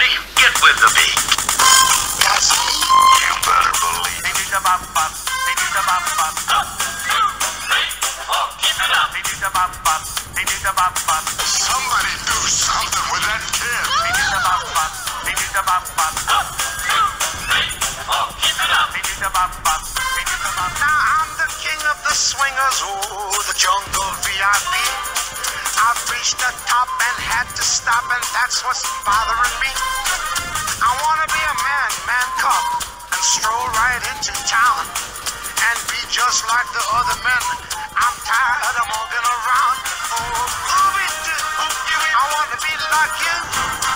buddy. Reached the top and had to stop, and that's what's bothering me. I wanna be a man, man cub, and stroll right into town and be just like the other men. I'm tired of moving around. Oh, ooby-doo. I wanna be like you.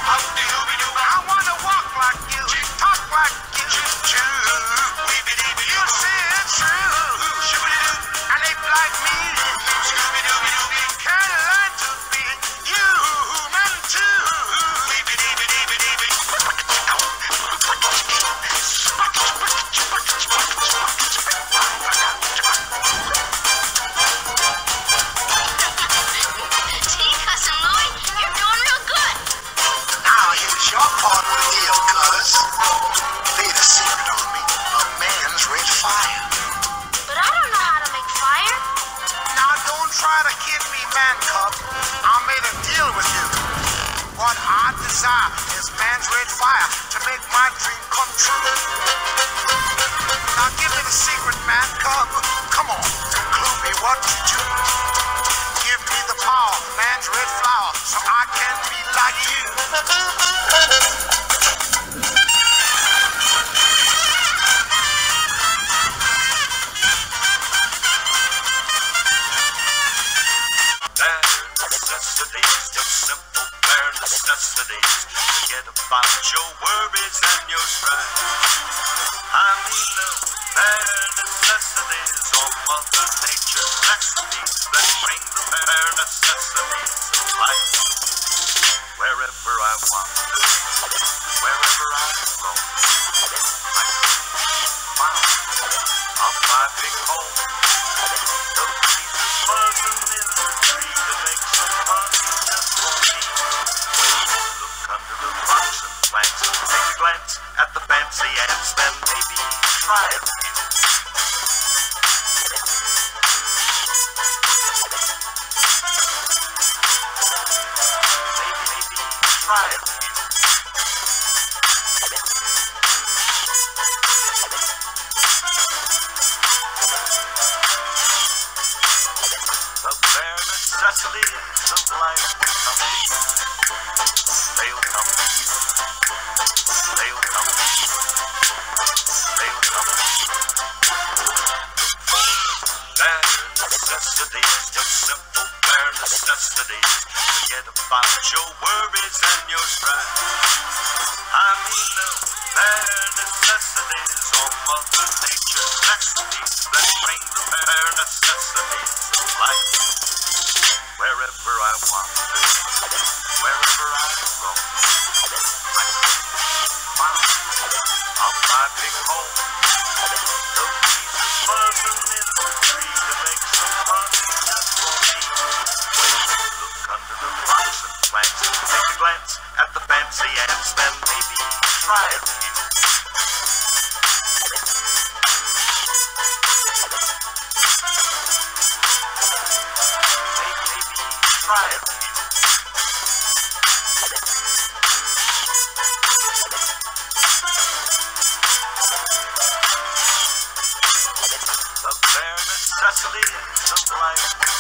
I wanna walk like you, talk like. You man cub. Come on, clue me what to do. Give me the power, man's red flower, so I can be like you. Necessities, just simple bare necessities. Forget about your worries and your strife. I mean the bare necessities of Mother Nature's recipe that bring the bare necessities of life. Wherever I wander, wherever I go, few. The bare necessities of life will come. They'll come to you. Necessities, just simple bare necessities. Forget about your worries and your strife. I mean the bare necessities of Mother Nature's recipes that bring the bare necessities of life. Wherever I wander, wherever I roam, and take a glance at the fancy ants, then maybe try a few. Maybe, maybe. The bare necessities of life